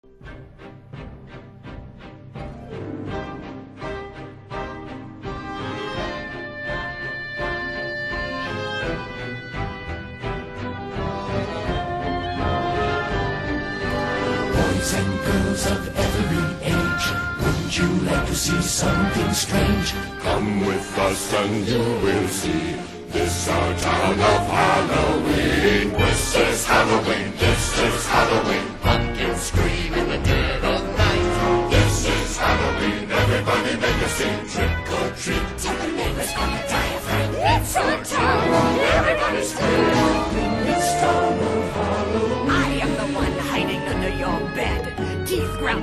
Boys and girls of every age, wouldn't you like to see something strange? Come with us and you will see. This our town of Halloween. This is Halloween. This is Halloween.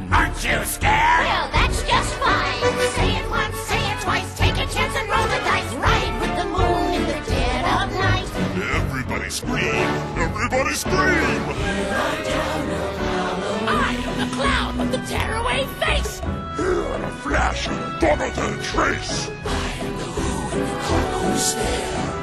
like. Aren't you scared? Well, that's just fine. Say it once, say it twice, take a chance and roll the dice. Ride with the moon in the dead of night. Everybody scream! Everybody scream! I am the clown with the tearaway face. Here in a flash, Donald Trace. Hollow stare. I am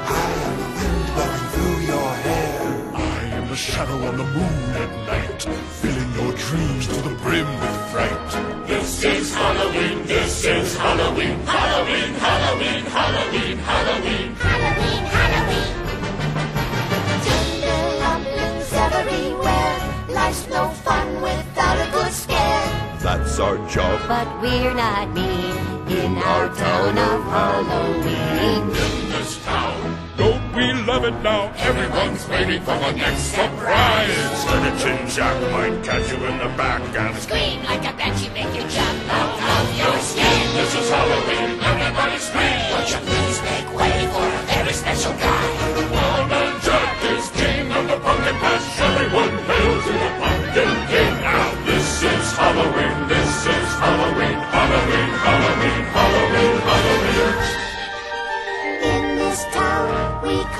I am the shadow on the moon at night, filling your dreams to the brim with fright. This is Halloween, this is Halloween, Halloween, Halloween, Halloween, Halloween. Halloween, Halloween. Tender lumplings everywhere. Life's no fun without a good scare. That's our job. But we're not mean in our town of Halloween. Love it now? Everyone's waiting for the next surprise. Skeleton Jack might catch you in the back and Scream like a banshee, make you jump out of your skin. This is Halloween. Everybody scream. Won't you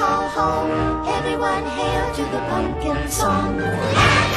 Everyone hail to the pumpkin song.